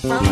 Bye.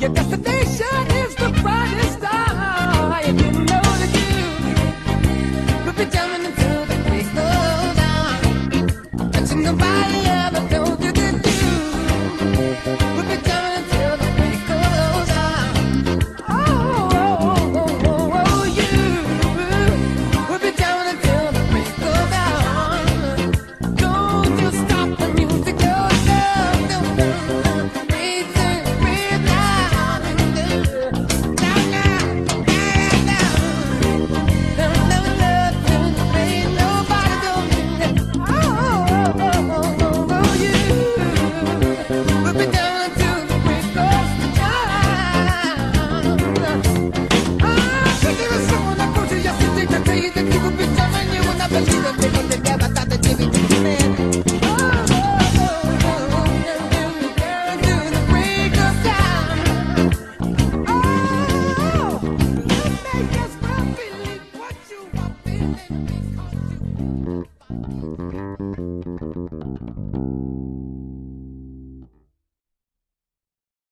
You got Thank you.